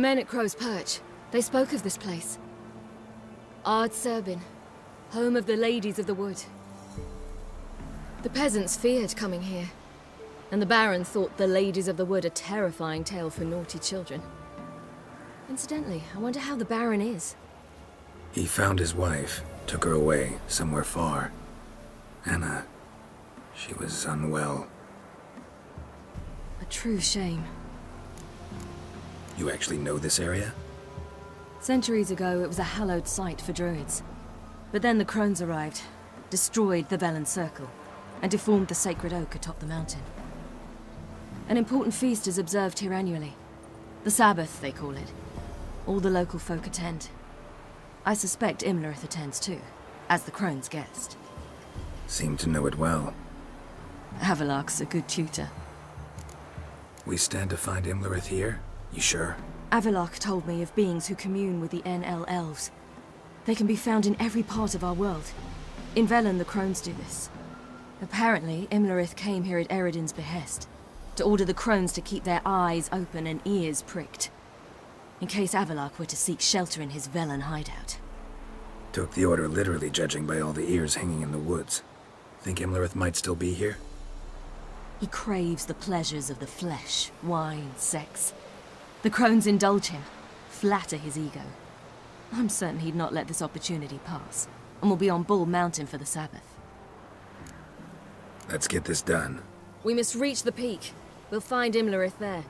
The men at Crow's Perch, they spoke of this place. Ard Serbin, home of the Ladies of the Wood. The peasants feared coming here, and the Baron thought the Ladies of the Wood a terrifying tale for naughty children. Incidentally, I wonder how the Baron is. He found his wife, took her away, somewhere far. Anna, she was unwell. A true shame. You actually know this area? Centuries ago, it was a hallowed site for druids. But then the crones arrived, destroyed the Velen Circle, and deformed the sacred oak atop the mountain. An important feast is observed here annually. The Sabbath, they call it. All the local folk attend. I suspect Imlerith attends too, as the crone's guest. Seem to know it well. Avallac'h's a good tutor. We stand to find Imlerith here? You sure? Avallac'h told me of beings who commune with the Aen Elle elves. They can be found in every part of our world. In Velen, the crones do this. Apparently, Imlerith came here at Eredin's behest, to order the crones to keep their eyes open and ears pricked, in case Avallac'h were to seek shelter in his Velen hideout. Took the order literally judging by all the ears hanging in the woods. Think Imlerith might still be here? He craves the pleasures of the flesh, wine, sex. The crones indulge him, flatter his ego. I'm certain he'd not let this opportunity pass, and will be on Bald Mountain for the Sabbath. Let's get this done. We must reach the peak. We'll find Imlerith there.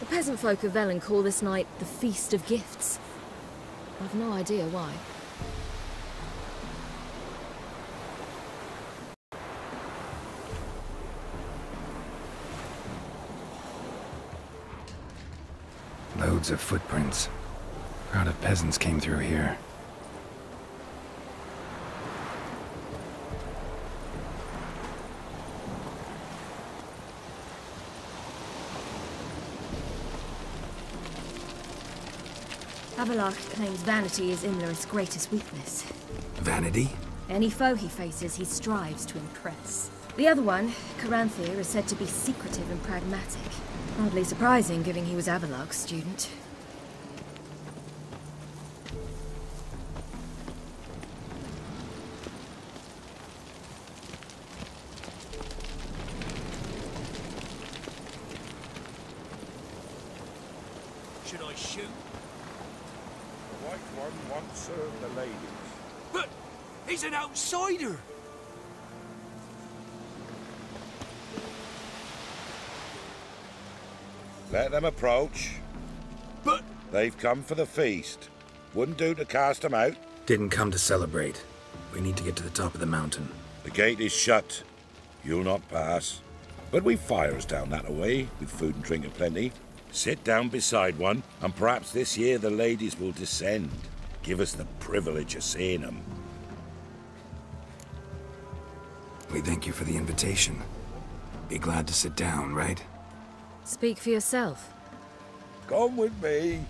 The peasant folk of Velen call this night the Feast of Gifts. I've no idea why. Loads of footprints. A Crowd of peasants came through here. Avallac'h claims vanity is Imlerith's greatest weakness. Vanity? Any foe he faces, he strives to impress. The other one, Caranthir, is said to be secretive and pragmatic. Hardly surprising, given he was Avallac'h's student. Should I shoot? The White One once served the ladies. But he's an outsider! Let them approach. But They've come for the feast. Wouldn't do to cast them out. Didn't come to celebrate. We need to get to the top of the mountain. The gate is shut. You'll not pass. But we've fires down that away, with food and drink aplenty. Sit down beside one, and perhaps this year the ladies will descend. Give us the privilege of seeing them. We thank you for the invitation. Be glad to sit down, right? Speak for yourself. Come with me.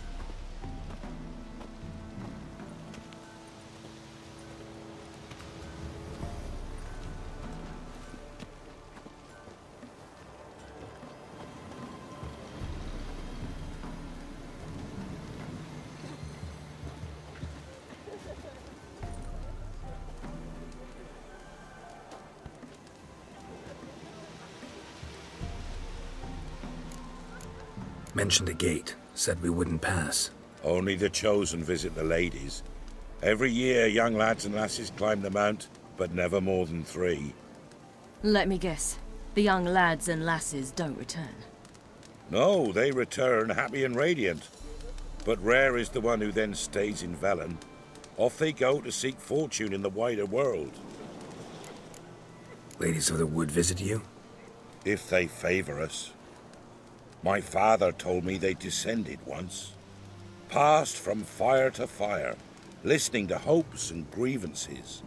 Mentioned a gate. Said we wouldn't pass. Only the chosen visit the ladies. Every year, young lads and lasses climb the mount, but never more than three. Let me guess. The young lads and lasses don't return. No, they return happy and radiant. But rare is the one who then stays in Velen. Off they go to seek fortune in the wider world. Ladies of the Wood visit you? If they favor us. My father told me they descended once. Passed from fire to fire, listening to hopes and grievances.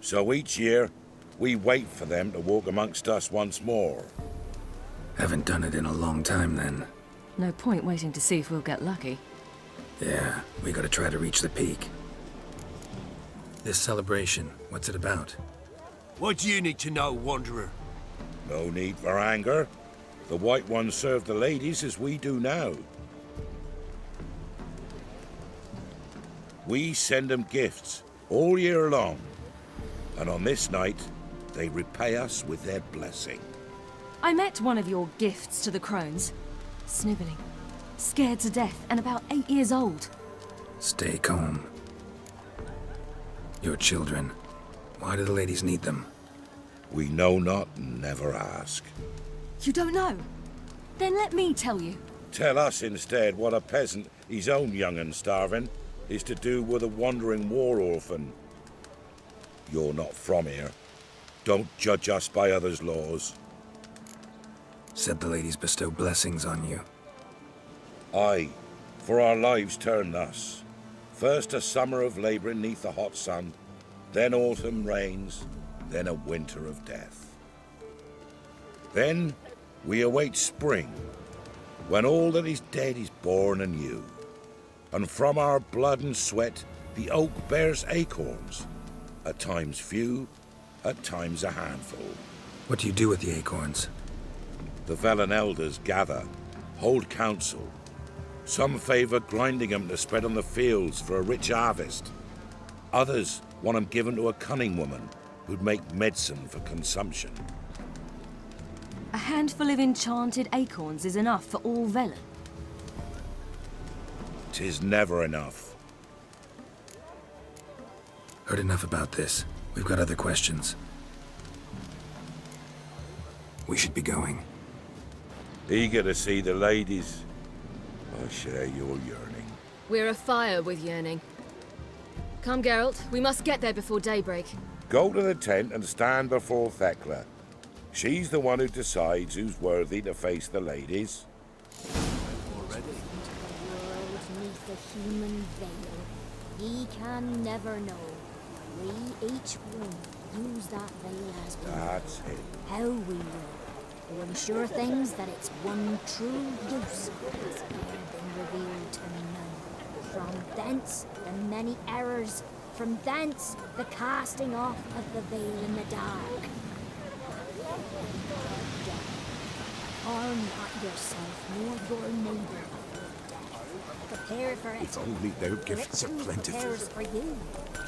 So each year, we wait for them to walk amongst us once more. Haven't done it in a long time then. No point waiting to see if we'll get lucky. Yeah, we gotta try to reach the peak. This celebration, what's it about? what do you need to know, Wanderer? No need for anger. The white ones serve the ladies as we do now. We send them gifts all year long, and on this night, they repay us with their blessing. I met one of your gifts to the crones. Snivelling. Scared to death and about eight years old. Stay calm. Your children. Why do the ladies need them? We know not, never ask. You don't know? Then let me tell you. Tell us instead what a peasant, his own young and starving, is to do with a wandering war orphan. You're not from here. Don't judge us by others' laws. Said the ladies bestow blessings on you. Aye, for our lives turn thus. First a summer of labouring neath the hot sun, then autumn rains, then a winter of death. Then we await spring, when all that is dead is born anew. And from our blood and sweat the oak bears acorns, at times few, at times a handful. What do you do with the acorns? The Velen elders gather, hold council. Some favor grinding them to spread on the fields for a rich harvest. Others want them given to a cunning woman who'd make medicine for consumption. A handful of enchanted acorns is enough for all Velen. Tis never enough. Heard enough about this. We've got other questions. We should be going. Eager to see the ladies. I share your yearning. We're afire with yearning. Come, Geralt. We must get there before daybreak. Go to the tent and stand before Thekla. She's the one who decides who's worthy to face the ladies. world neath the human veil. He can never know. We each one use that veil as we. That's it. How we will. To ensure things that its one true use has been revealed to none. From thence the many errors. From thence the casting off of the veil in the dark. Harm not yourself nor your neighbor. Prepare for it. If only their For gifts are plentiful. for you.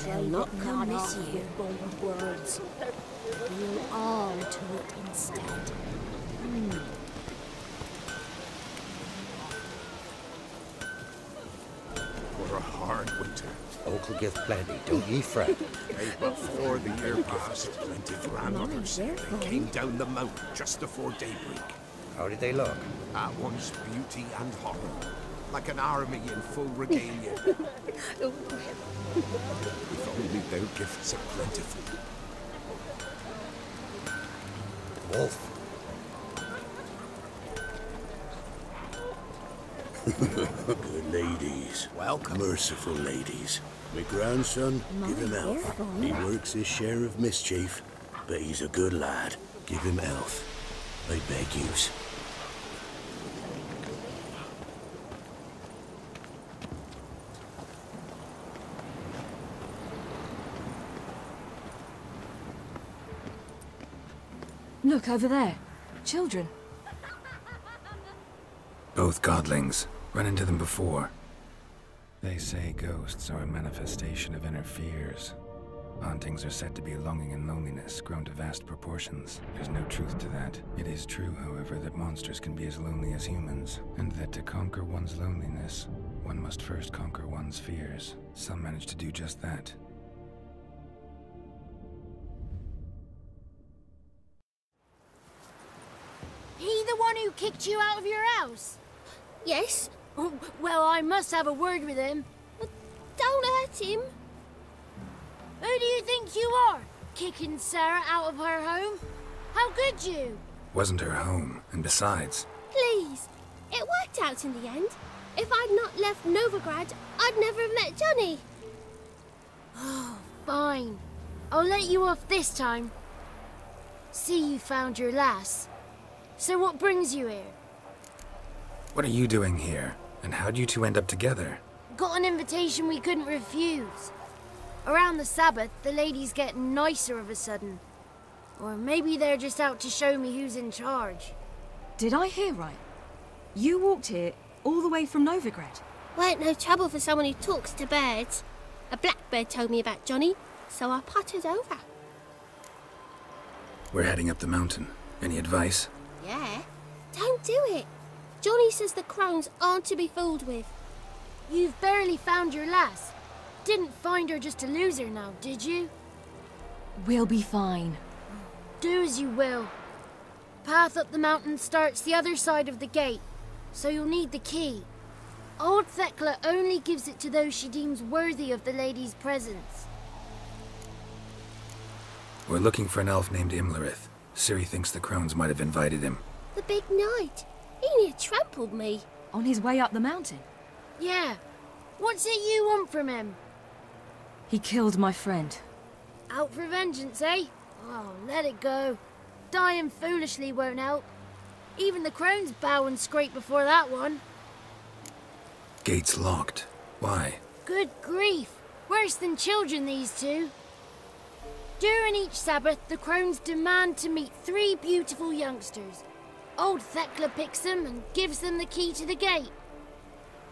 They'll not Drive it come not this year. with bold words. We'll all to it instead. Hmm. For a hard winter. Oak'll give plenty, don't ye fret. Before the year passed, plenty for others. careful. They came down the mountain just before daybreak. How did they look? At once beauty and horror. Like an army in full regalia. if only their gifts are plentiful. Wolf. Good ladies. Welcome. Merciful ladies. My grandson, give him health. careful. He works his share of mischief, but he's a good lad. Give him health. I beg yous. Look over there. Children. Both godlings. Run into them before. They say ghosts are a manifestation of inner fears. Hauntings are said to be longing and loneliness grown to vast proportions. There's no truth to that. It is true, however, that monsters can be as lonely as humans, and that to conquer one's loneliness, one must first conquer one's fears. Some manage to do just that. He the one who kicked you out of your house? Yes, Oh, well, I must have a word with him. don't hurt him. Who do you think you are? Kicking Sarah out of her home? How could you? Wasn't her home, and besides, Please. It worked out in the end. If I'd not left Novigrad, I'd never have met Johnny. Oh, fine. I'll let you off this time. See you found your lass. So what brings you here? what are you doing here? And how'd you two end up together? Got an invitation we couldn't refuse. Around the Sabbath, the ladies get nicer of a sudden. Or maybe they're just out to show me who's in charge. Did I hear right? You walked here all the way from Novigrad. Weren't no trouble for someone who talks to birds. A blackbird told me about Johnny, so I pottered over. We're heading up the mountain. Any advice? Yeah? Don't do it. Johnny says the crones aren't to be fooled with. You've barely found your lass. Didn't find her just to lose her now, did you? We'll be fine. Do as you will. Path up the mountain starts the other side of the gate, so you'll need the key. Old Thekla only gives it to those she deems worthy of the lady's presence. We're looking for an elf named Imlerith. Ciri thinks the crones might have invited him. The big knight. He near trampled me. On his way up the mountain? Yeah. What's it you want from him? He killed my friend. Out for vengeance, eh? Oh, let it go. Dying foolishly won't help. Even the crones bow and scrape before that one. Gates locked. Why? Good grief. Worse than children, these two. During each Sabbath, the crones demand to meet three beautiful youngsters. Old Thekla picks them and gives them the key to the gate.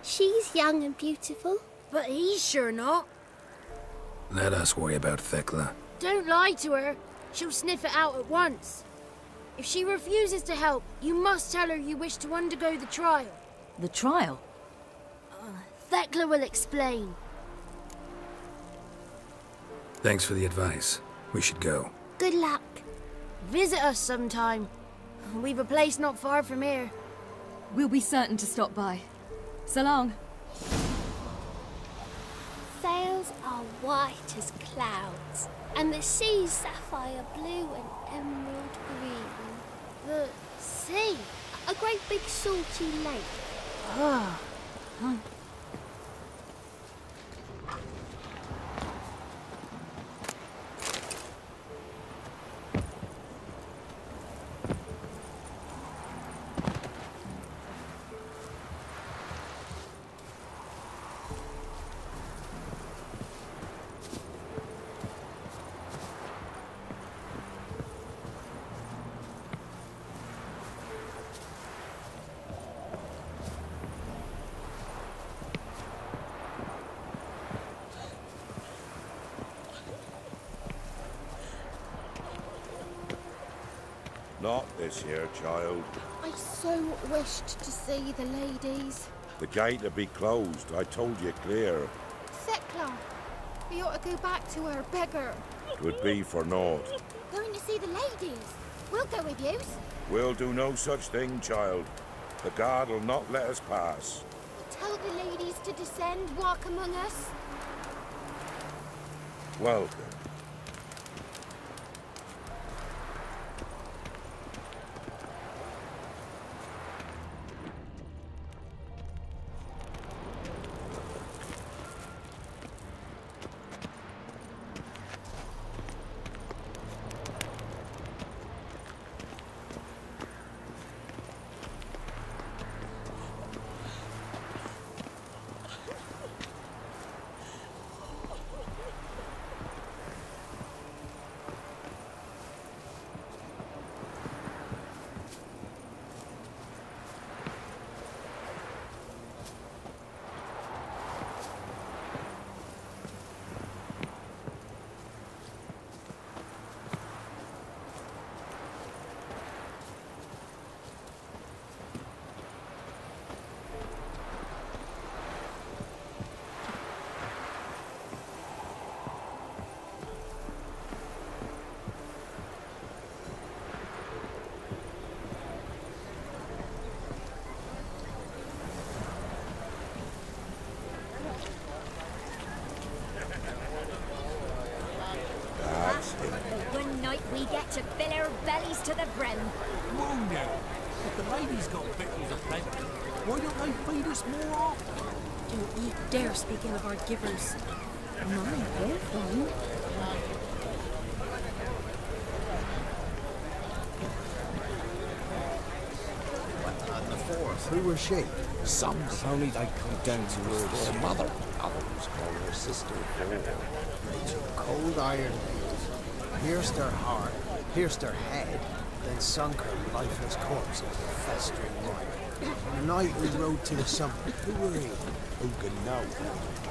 She's young and beautiful. But he's sure not. Let us worry about Thekla. Don't lie to her. She'll sniff it out at once. If she refuses to help, you must tell her you wish to undergo the trial. The trial? Uh, Thekla will explain. Thanks for the advice. We should go. Good luck. Visit us sometime. We've a place not far from here. We'll be certain to stop by. So long. Sails are white as clouds, and the sea's sapphire blue and emerald green. The sea? A great big salty lake. Ah. Huh. Not this year, child. I so wished to see the ladies. The gate'll be closed. I told you clear. Thekla, we ought to go back to her beggar. Twould be for naught. Going to see the ladies. We'll go with you. We'll do no such thing, child. The guard'll not let us pass. Tell the ladies to descend, walk among us. Welcome. That's it. One night we get to fill our bellies to the brim. Whoa now. If the ladies got victuals aplenty, why don't they feed us more often? Don't you dare speak ill of our givers. My, they're fine. And the fourth, who was she? Some if only they'd come down to earth. Their mother. Others call her sister Thor. They took cold iron nails, pierced her heart, pierced her head, then sunk her lifeless corpse into a festering mire. On the night we rode to the summit, who were in? Who can know?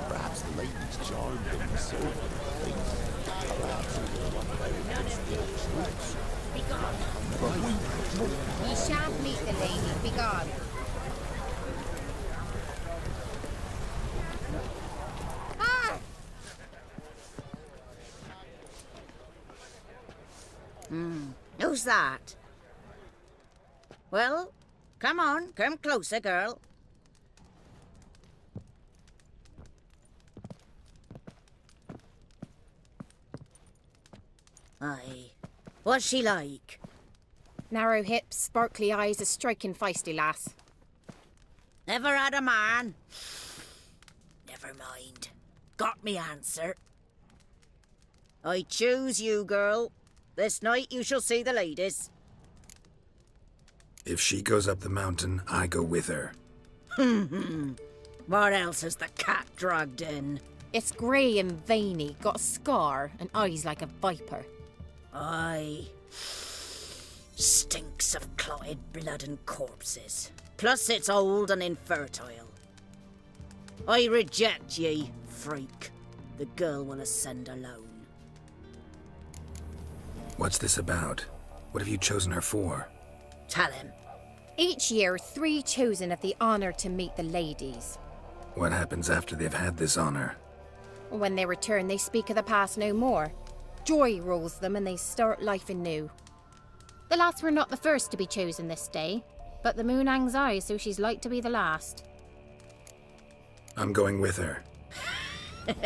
Perhaps the ladies charmed them so things. Perhaps it was one of their still troops. Ye shan't meet the lady. Begone. Who's that? Well, come on, come closer, girl. Aye. What's she like? Narrow hips, sparkly eyes, a striking feisty lass. Never had a man. Never mind. Got me answer. I choose you, girl. This night you shall see the ladies. If she goes up the mountain, I go with her. what else has the cat dragged in? It's grey and veiny, got a scar, and eyes like a viper. Aye. Stinks of clotted blood and corpses. Plus it's old and infertile. I reject ye, freak. The girl will ascend alone. What's this about? What have you chosen her for? Tell him. Each year, three chosen have the honour to meet the ladies. What happens after they've had this honor? When they return, they speak of the past no more. Joy rules them and they start life anew. The lads were not the first to be chosen this day, but the moon hangs high, so she's like to be the last. I'm going with her.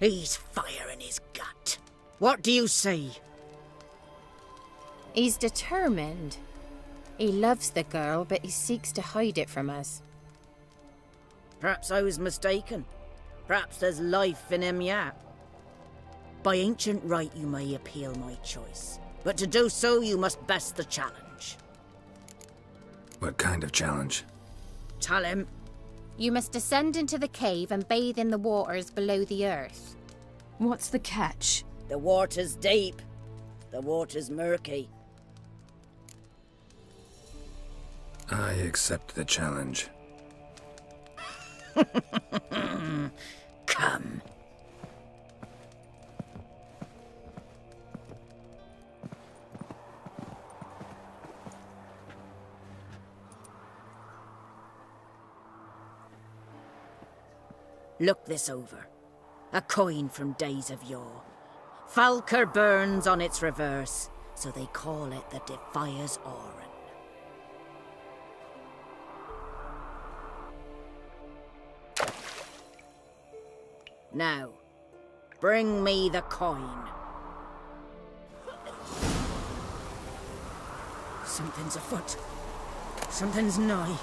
He's fire in his gut. What do you say? He's determined. He loves the girl, but he seeks to hide it from us. Perhaps I was mistaken. Perhaps there's life in him yet. By ancient right, you may appeal my choice. But to do so, you must best the challenge. What kind of challenge? Tell him. You must descend into the cave and bathe in the waters below the earth. What's the catch? The water's deep. The water's murky. I accept the challenge. Come. Look this over. A coin from days of yore. Falka burns on its reverse, so they call it the Defiers Oran. Now, bring me the coin. Something's afoot. Something's nigh.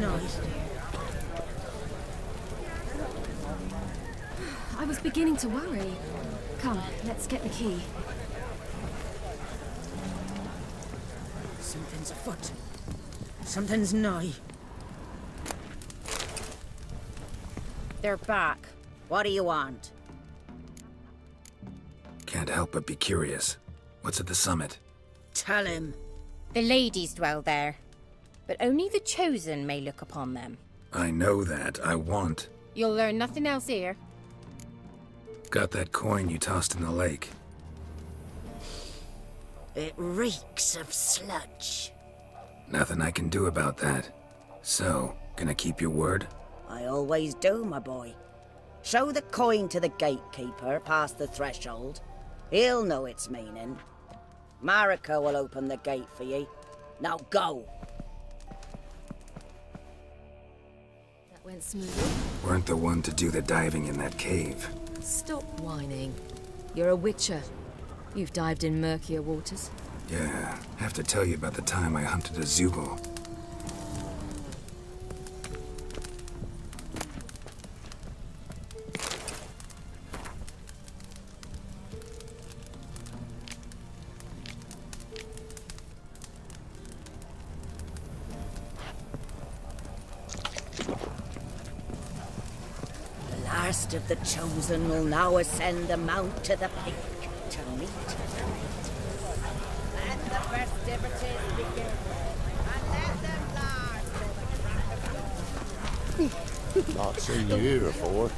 Not. I was beginning to worry. Come, let's get the key. Something's afoot. Something's nigh. They're back. What do you want? Can't help but be curious. What's at the summit? Tell him. The ladies dwell there, but only the chosen may look upon them. I know that. I want. You'll learn nothing else here. Got that coin you tossed in the lake. It reeks of sludge. Nothing I can do about that. So, gonna keep your word? I always do, my boy. Show the coin to the gatekeeper past the threshold. He'll know its meaning. Mariko will open the gate for ye. Now go. Went smoothly. Weren't the one to do the diving in that cave. Stop whining. You're a witcher. You've dived in murkier waters. Yeah, I have to tell you about the time I hunted a zeugl. Will now ascend the mount to the peak to meet night. Let the festivities begin. And let them the. Not seen you before.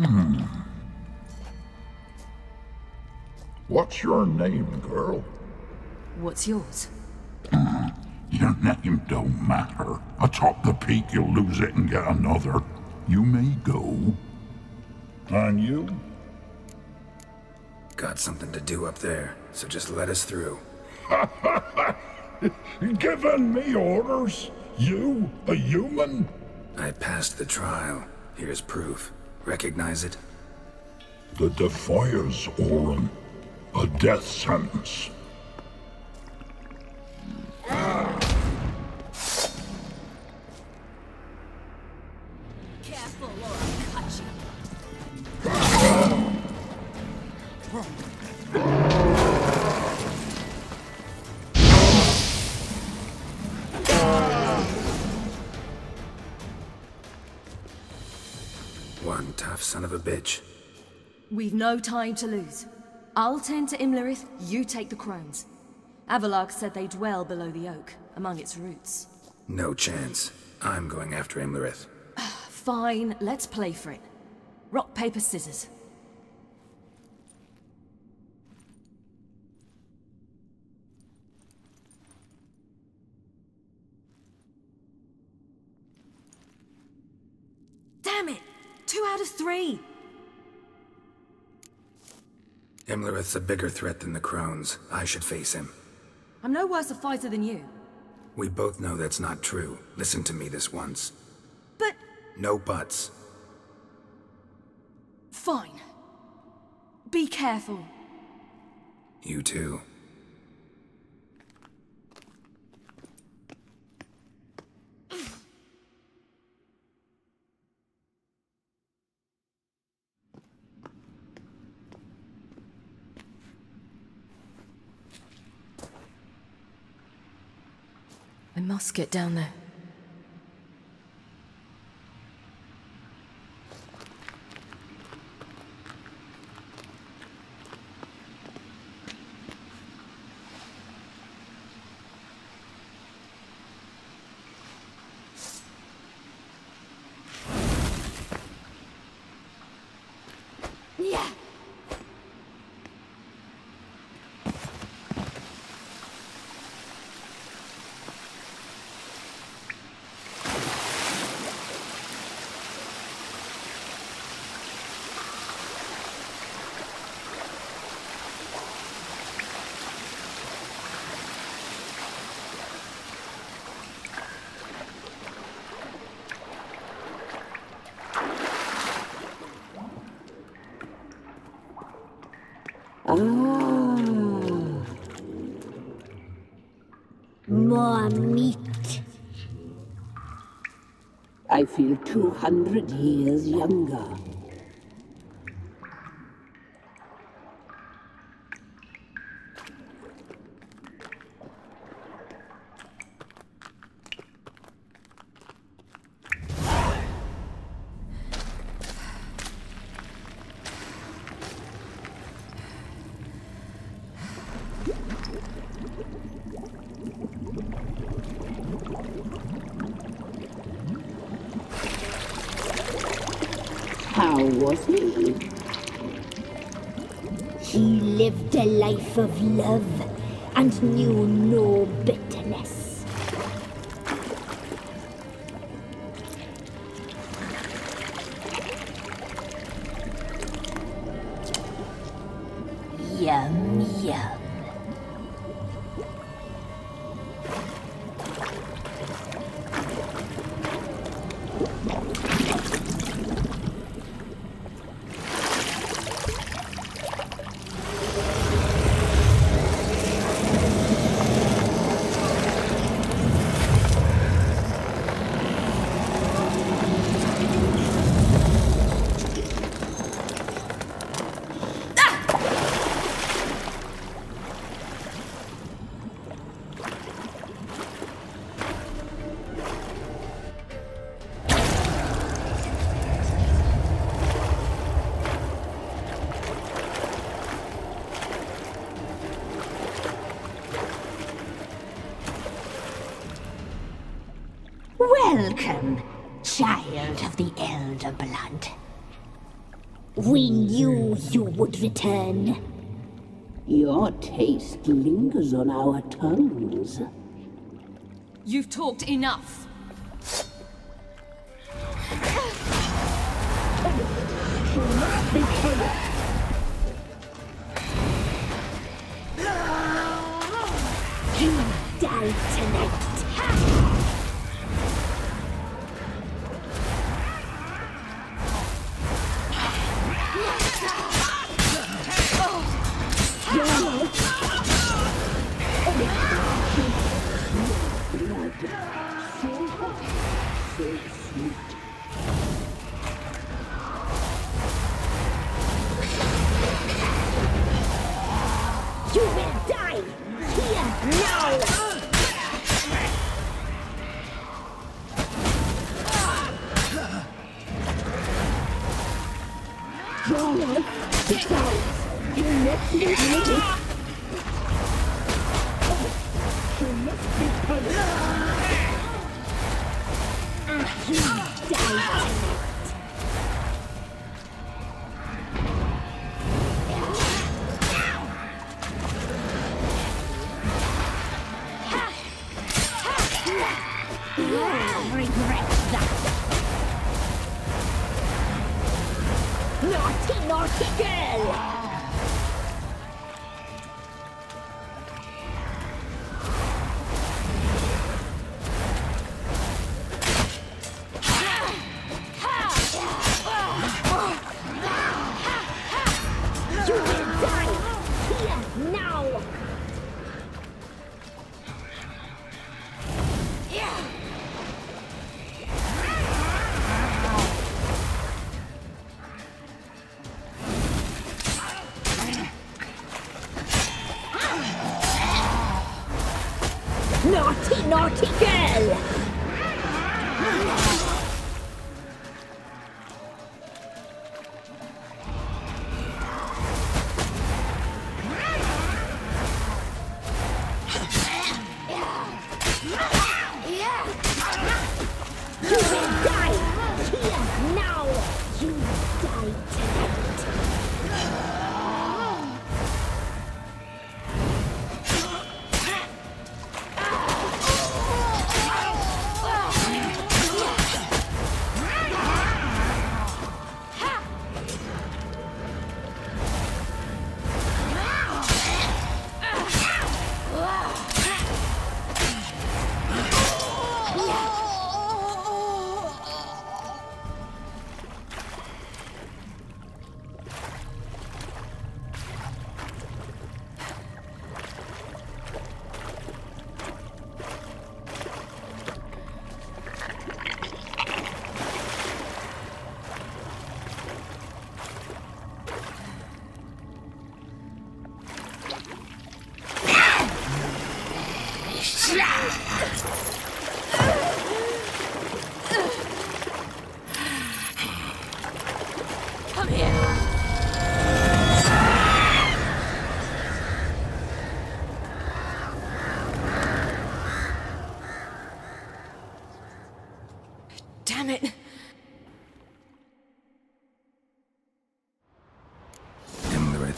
Hmm. What's your name, girl? What's yours? Your name don't matter. Atop the peak, you'll lose it and get another. You may go. And you? Got something to do up there, so just let us through. Ha ha ha giving me orders? You, a human? I passed the trial. Here's proof. Recognize it? The Defiers, Orin. A death sentence. A bitch. We've no time to lose. I'll tend to Imlerith, you take the crones. Avallac'h said they dwell below the oak, among its roots. No chance. I'm going after Imlerith. Fine, let's play for it. Rock, paper, scissors. Damn it! Two out of three! Imlerith's a bigger threat than the crones. I should face him. I'm no worse a fighter than you. We both know that's not true. Listen to me this once. But... No buts. Fine. Be careful. You too. Get down there. Yeah. Ah. More meat. I feel 200 years younger. And Welcome, child of the Elder Blood. We knew you would return. Your taste lingers on our tongues. You've talked enough. Naughty, naughty girl!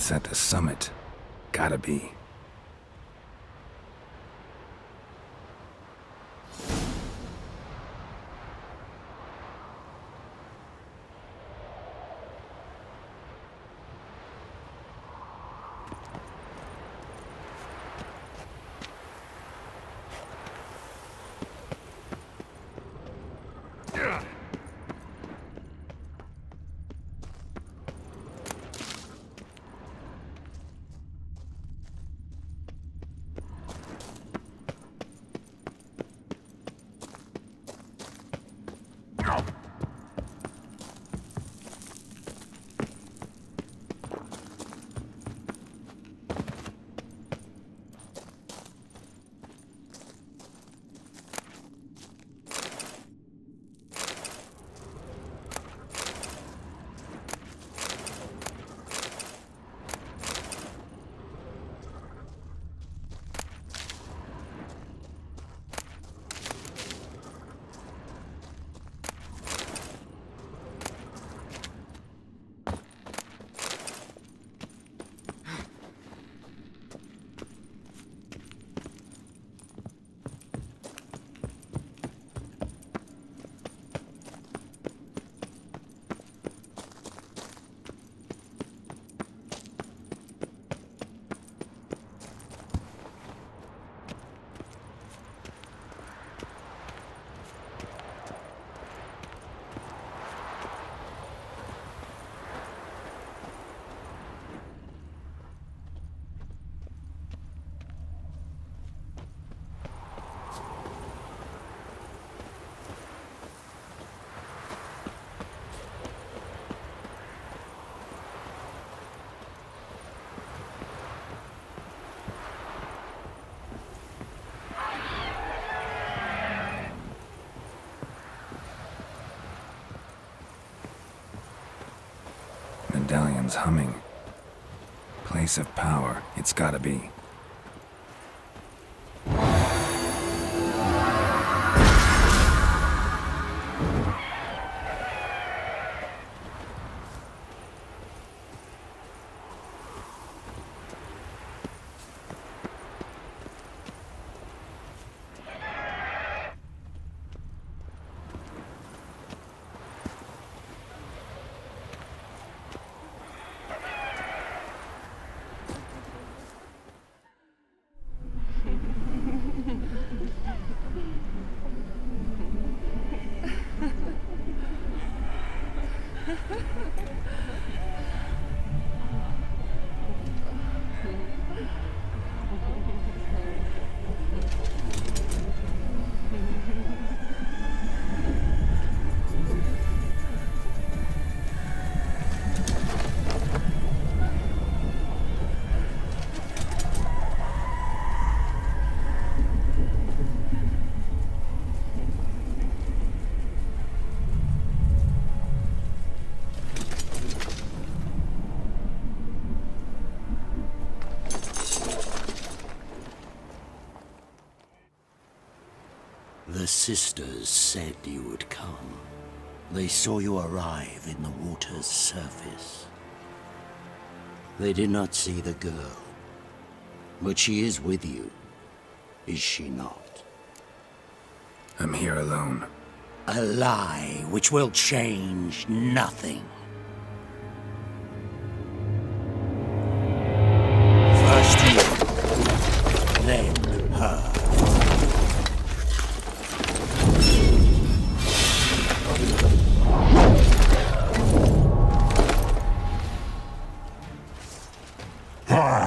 Imlerith's at the summit. Gotta be. Medallion's humming. Place of power, it's gotta be. Sisters said you would come. They saw you arrive in the water's surface. They did not see the girl. But she is with you, is she not? I'm here alone. A lie which will change nothing. Damn,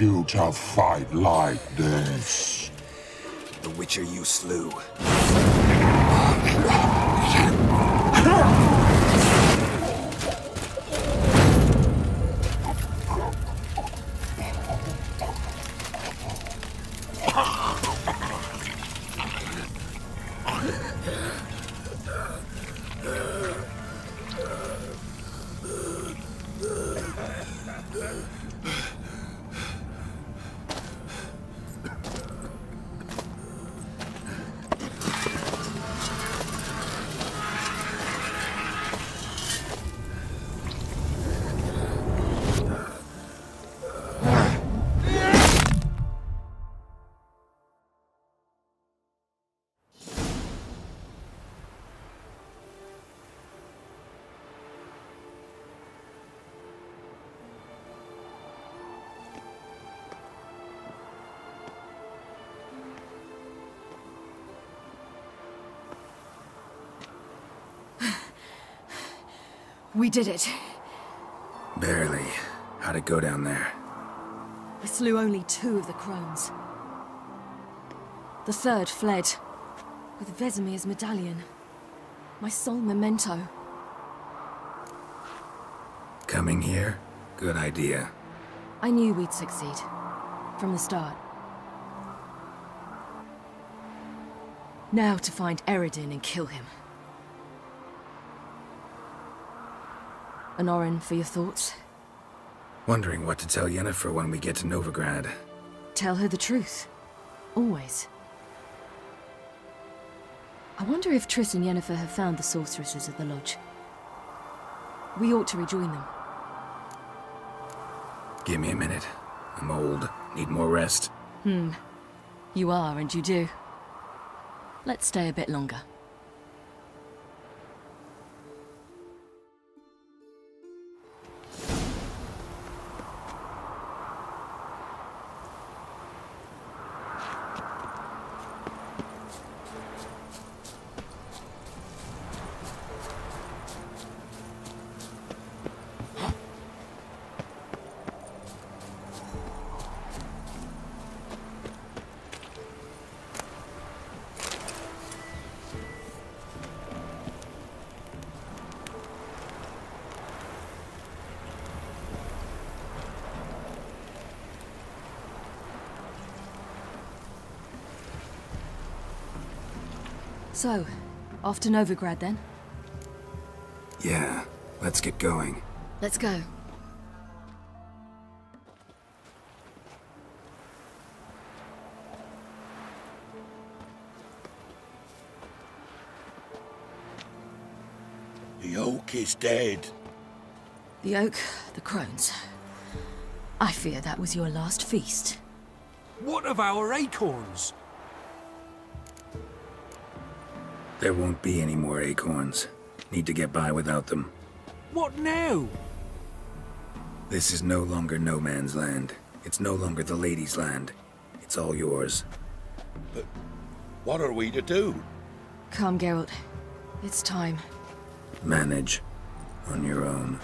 you to fight like this? The Witcher you slew. We did it. Barely. How'd it go down there? I slew only two of the crones. The third fled, with Vesemir's medallion. My sole memento. coming here? Good idea. I knew we'd succeed. From the start. Now to find Eredin and kill him. An oren, for your thoughts? Wondering what to tell Yennefer when we get to Novigrad. Tell her the truth. Always. I wonder if Triss and Yennefer have found the sorceresses at the Lodge. We ought to rejoin them. Give me a minute. I'm old. Need more rest. Hmm. You are, and you do. Let's stay a bit longer. So, off to Novigrad then? Yeah, let's get going. Let's go. The oak is dead. The oak, the crones. I fear that was your last feast. What of our acorns? There won't be any more acorns. Need to get by without them. What now? This is no longer no man's land. It's no longer the lady's land. It's all yours. But what are we to do? Come, Geralt. It's time. Manage. On your own.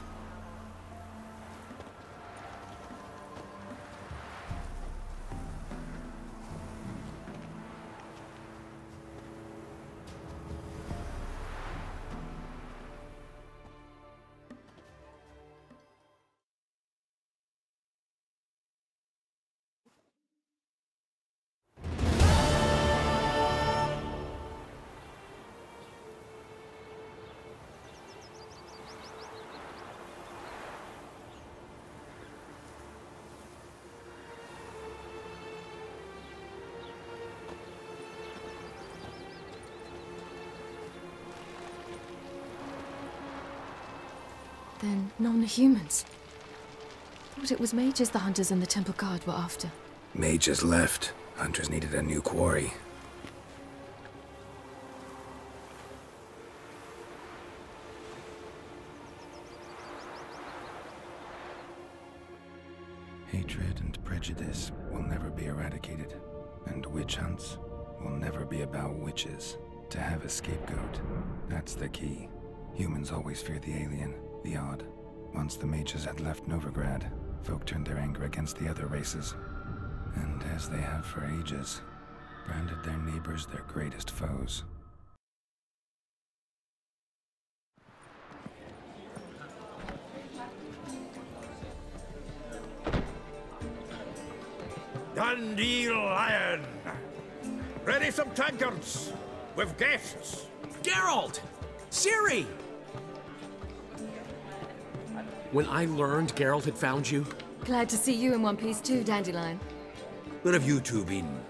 Then non-humans. Thought it was mages the hunters and the temple guard were after. Mages left. Hunters needed a new quarry. Hatred and prejudice will never be eradicated, and witch hunts will never be about witches. To have a scapegoat, that's the key. Humans always fear the alien, the odd. Once the mages had left Novigrad, folk turned their anger against the other races. And as they have for ages, branded their neighbors their greatest foes. Dandelion! Ready some tankards! With guests! Geralt! Ciri! When I learned Geralt had found you, Glad to see you in one piece too, Dandelion. Where have you two been?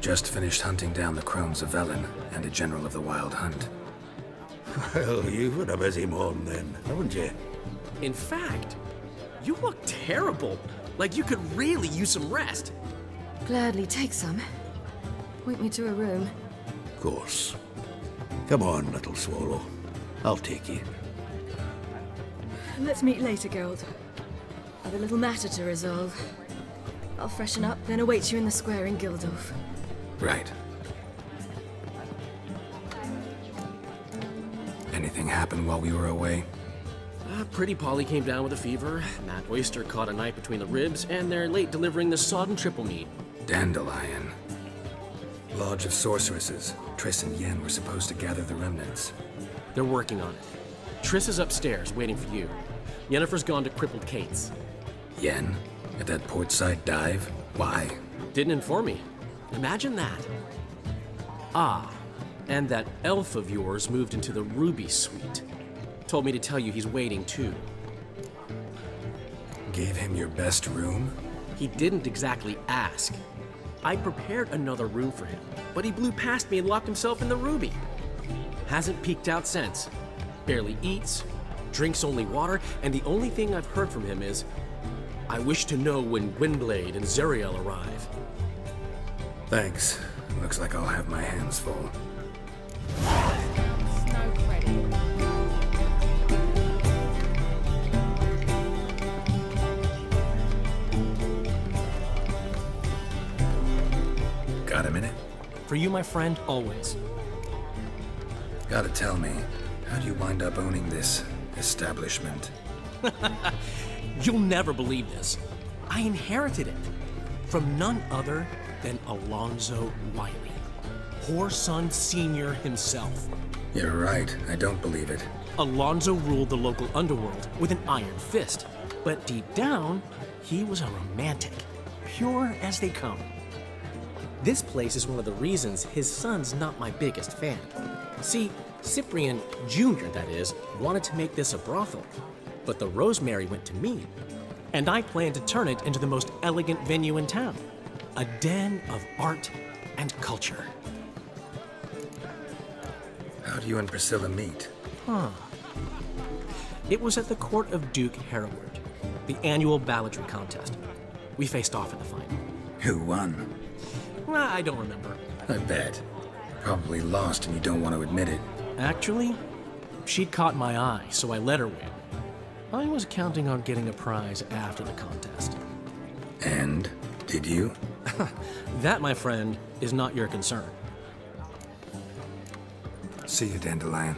Just finished hunting down the crones of Velen and a general of the Wild Hunt. Well, you've had a busy morning then, haven't you? in fact, you look terrible. Like you could really use some rest. Gladly take some. Point me to a room. Of course. Come on, little swallow. I'll take you. Let's meet later, Geralt. I've a little matter to resolve. I'll freshen up, then await you in the square in Gildorf. Right. Anything happen while we were away? Uh, Pretty Polly came down with a fever, Matt Oyster caught a knife between the ribs, and they're late delivering the sodden triple meat. Dandelion. Lodge of Sorceresses. Triss and Yen were supposed to gather the remnants. They're working on it. Triss is upstairs, waiting for you. Yennefer's gone to crippled Kate's. Yen? At that portside dive? Why? Didn't inform me. Imagine that. Ah, and that elf of yours moved into the Ruby Suite. Told me to tell you he's waiting too. Gave him your best room? He didn't exactly ask. I prepared another room for him, but he blew past me and locked himself in the Ruby. Hasn't peeked out since. Barely eats, drinks only water, and the only thing I've heard from him is, I wish to know when Gwynbleidd and Zireael arrive. Thanks. Looks like I'll have my hands full. You, my friend, always. Gotta tell me, how do you wind up owning this establishment? You'll never believe this. I inherited it from none other than Alonzo Wiley, Whoreson Sr. himself. You're right, I don't believe it. Alonzo ruled the local underworld with an iron fist, but deep down, he was a romantic, pure as they come. This place is one of the reasons his son's not my biggest fan. See, Cyprian Jr., that is, wanted to make this a brothel, but the Rosemary went to me, and I planned to turn it into the most elegant venue in town a den of art and culture. How do you and Priscilla meet? Huh. It was at the court of Duke Hereward, the annual balladry contest. We faced off in the final. Who won? I don't remember. I bet. Probably lost and you don't want to admit it. Actually, she'd caught my eye, so I let her win. I was counting on getting a prize after the contest. And? Did you? that, my friend, is not your concern. See you, Dandelion.